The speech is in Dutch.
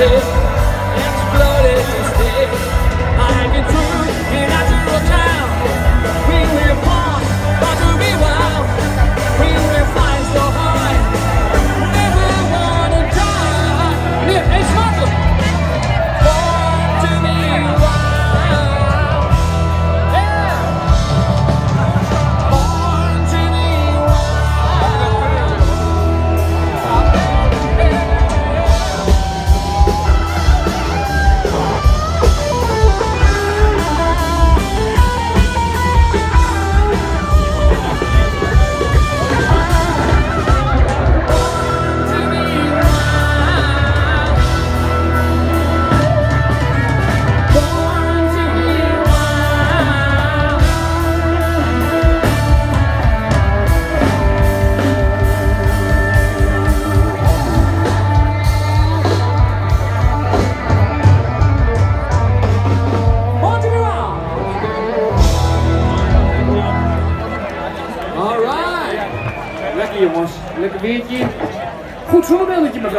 It's bloody to. Lekker jongens, lekker weertje. Goed zonnebeeldje mevrouw.